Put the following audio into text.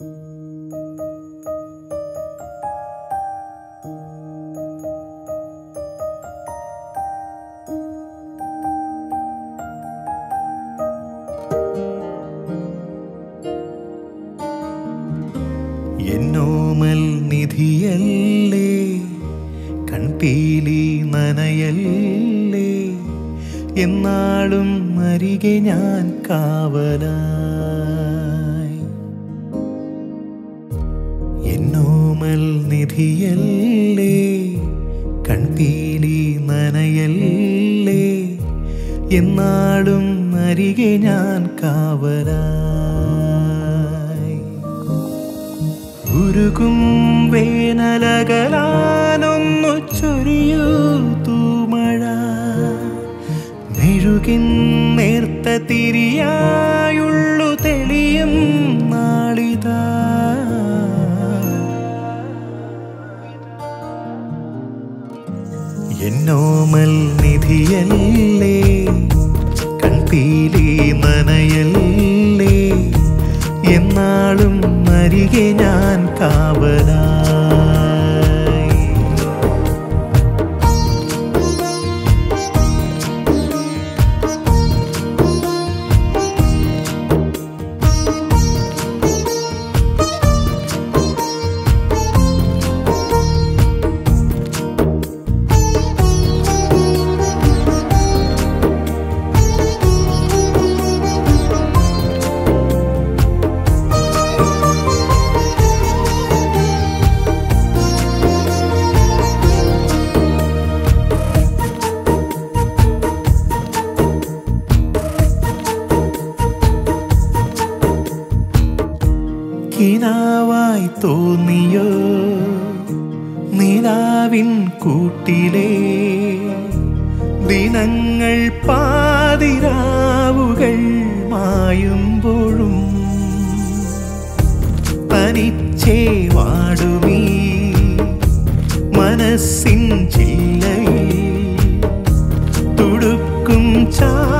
എന്നോമൽ നിധിയല്ലേ കൺപീലി നനയല്ലേ എന്നാളും അരികെ ഞാൻ കാവലായി എന്നോമൽ നിധിയല്ലേ? കൺപീലി നനയല്ലേ? എന്നാടും അരികെ ഞാൻ കാവലായി. ഉരുകും വേനലകലാനൊന്നു ചൊരിയൂ തൂമഴ. മെഴുകിൻ നേർത്ത തിരിയായുള്ളു എന്നോമൽ നിധിയല്ലേ? കൺപീലി നനയല്ലേ എന്നാളും അരികെ ഞാൻ കാവലായി കിനാവായി തോന്നിയോ? നിലാവിൻ കൂട്ടിലേ ദിനങ്ങൾ പാതിരാവുകൾ മായുമ്പോഴും തനിച്ചേ വാടുമീ മനസ്സിൻ ചില്ലയിൽ തുടുക്കും ചായമേകിയോ